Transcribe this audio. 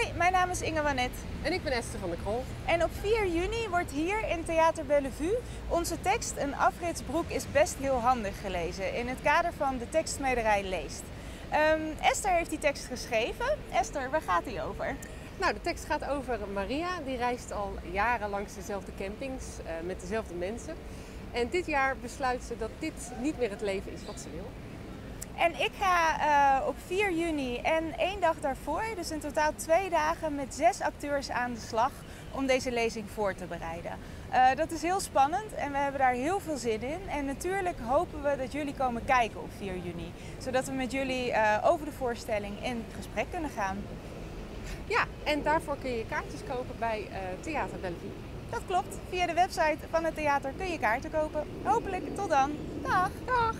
Hoi, mijn naam is Inge Wanet. En ik ben Esther van der Krol. En op 4 juni wordt hier in Theater Bellevue onze tekst Een afritsbroek is best heel handig gelezen in het kader van de tekstmederij Leest. Ehm, Esther heeft die tekst geschreven. Esther, waar gaat die over? Nou, de tekst gaat over Maria. Die reist al jaren langs dezelfde campings uh, met dezelfde mensen. En dit jaar besluit ze dat dit niet meer het leven is wat ze wil. En ik ga uh, op 4 juni en één dag daarvoor, dus in totaal twee dagen, met zes acteurs aan de slag om deze lezing voor te bereiden. Uh, dat is heel spannend en we hebben daar heel veel zin in. En natuurlijk hopen we dat jullie komen kijken op 4 juni, zodat we met jullie uh, over de voorstelling in gesprek kunnen gaan. Ja, en daarvoor kun je kaartjes kopen bij Theater Bellevue. Dat klopt. Via de website van het theater kun je kaarten kopen. Hopelijk tot dan. Dag. Dag.